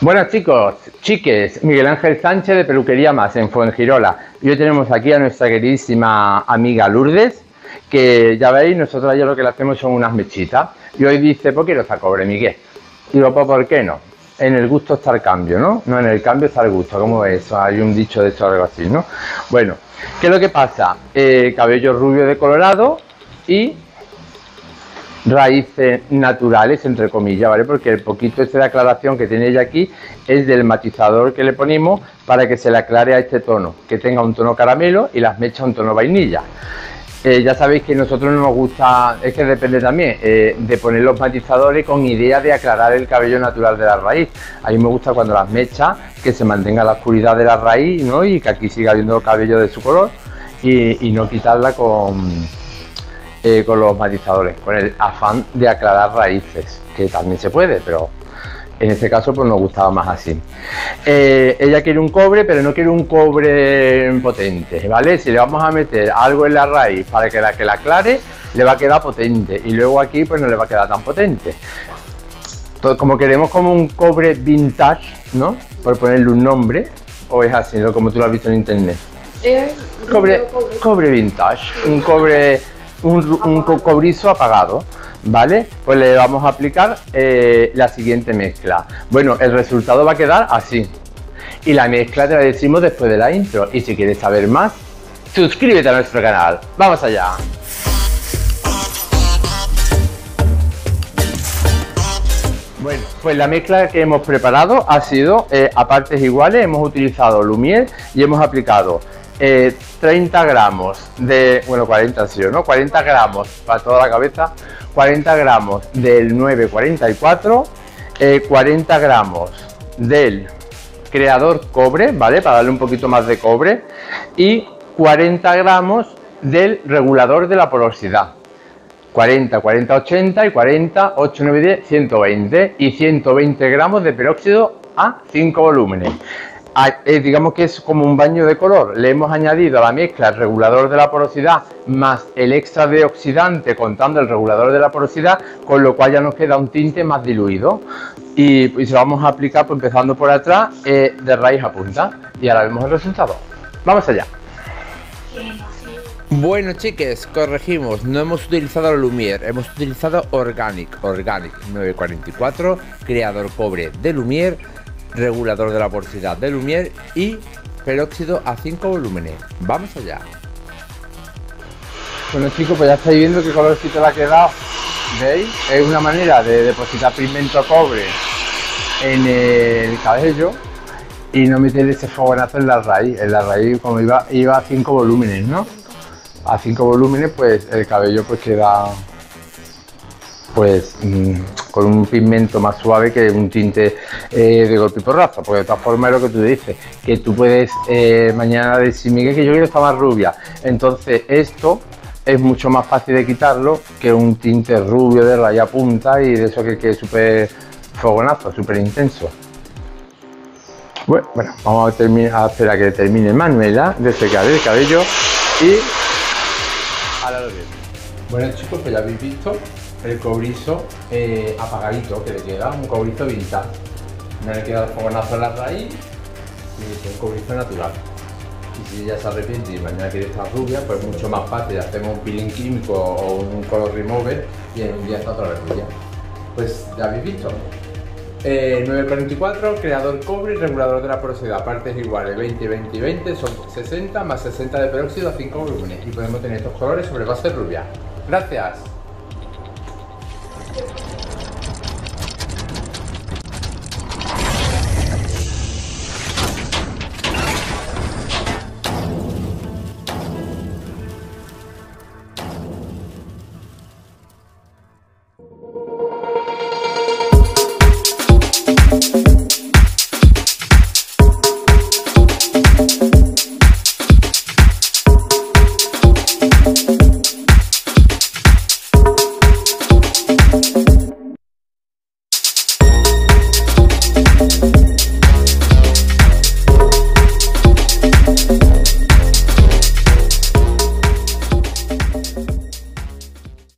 Buenas chicos, chiques, Miguel Ángel Sánchez de Peluquería Más en Fuengirola. Y hoy tenemos aquí a nuestra queridísima amiga Lourdes, que ya veis, nosotros ayer lo que le hacemos son unas mechitas. Y hoy dice, ¿por qué no está cobre, Miguel? Y digo, pues ¿por qué no? En el gusto está el cambio, ¿no? No, en el cambio está el gusto, ¿cómo es eso? Hay un dicho de eso, algo así, ¿no? Bueno, ¿qué es lo que pasa? Eh, cabello rubio de colorado y raíces naturales, entre comillas, ¿vale? Porque el poquito este de aclaración que tiene ella aquí es del matizador que le ponemos para que se le aclare a este tono, que tenga un tono caramelo y las mechas un tono vainilla. Eh, ya sabéis que nosotros no nos gusta, es que depende también eh, de poner los matizadores con idea de aclarar el cabello natural de la raíz. A mí me gusta cuando las mechas, que se mantenga la oscuridad de la raíz ¿no? y que aquí siga habiendo cabello de su color y no quitarla con, eh, con los matizadores, con el afán de aclarar raíces, que también se puede, pero en este caso pues nos gustaba más así. Eh, ella quiere un cobre, pero no quiere un cobre potente, ¿vale? Si le vamos a meter algo en la raíz para que la que la aclare, le va a quedar potente y luego aquí pues no le va a quedar tan potente. Entonces, como queremos como un cobre vintage, ¿no? Por ponerle un nombre, o es así, ¿no? como tú lo has visto en internet. cobre, cobre vintage, un cobre un, cobrizo apagado. ¿Vale? Pues le vamos a aplicar eh, la siguiente mezcla. Bueno, el resultado va a quedar así. Y la mezcla te la decimos después de la intro. Y si quieres saber más, suscríbete a nuestro canal. ¡Vamos allá! Bueno, pues la mezcla que hemos preparado ha sido eh, a partes iguales. Hemos utilizado Lumier y hemos aplicado 30 eh, gramos de, bueno 40 sí o no, 40 gramos para toda la cabeza, 40 gramos del 944, 40 eh, gramos del creador cobre, ¿vale? Para darle un poquito más de cobre y 40 gramos del regulador de la porosidad. 40, 40, 80 y 40, 8, 9, 10, 120 y 120 gramos de peróxido a 5 volúmenes. Eh, digamos que es como un baño de color. Le hemos añadido a la mezcla el regulador de la porosidad más el extra de oxidante contando el regulador de la porosidad, con lo cual ya nos queda un tinte más diluido. Y, se lo vamos a aplicar pues, empezando por atrás eh, de raíz a punta. Y ahora vemos el resultado. Vamos allá. Bueno chiques, corregimos, no hemos utilizado Lumière, hemos utilizado Organic, Organic 944, creador pobre de Lumière regulador de la porosidad de Lumière y peróxido a 5 volúmenes. Vamos allá. Bueno chicos, pues ya estáis viendo qué colorcito le ha quedado. ¿Veis? Es una manera de depositar pigmento cobre en el cabello y no meter ese fogonazo en la raíz. En la raíz como iba, iba a 5 volúmenes, ¿no? A 5 volúmenes pues el cabello pues queda pues mm, con un pigmento más suave que un tinte eh, de golpe y porrazo, porque de todas formas es lo que tú dices, que tú puedes eh, mañana decir, Miguel, que yo quiero estar más rubia, entonces esto es mucho más fácil de quitarlo que un tinte rubio de raya punta y de eso que, es súper fogonazo, súper intenso. Bueno, vamos a, terminar, a esperar a que termine Manuela de secar el cabello y ahora lo vemos. Bueno chicos, pues ya habéis visto el cobrizo eh, apagadito que le queda, un cobrizo vintage. No le queda el fogonazo en la raíz y es un cobrizo natural. Y si ella se arrepiente y mañana quiere estar rubia, pues mucho más fácil, hacemos un peeling químico o un color remover y en un día está otra vez rubia. Pues ya habéis visto. 944, eh, creador cobre y regulador de la porosidad, partes iguales, 20, 20 y 20 son 60 más 60 de peróxido a 5 volúmenes y podemos tener estos colores sobre base rubia. Gracias. Thank you.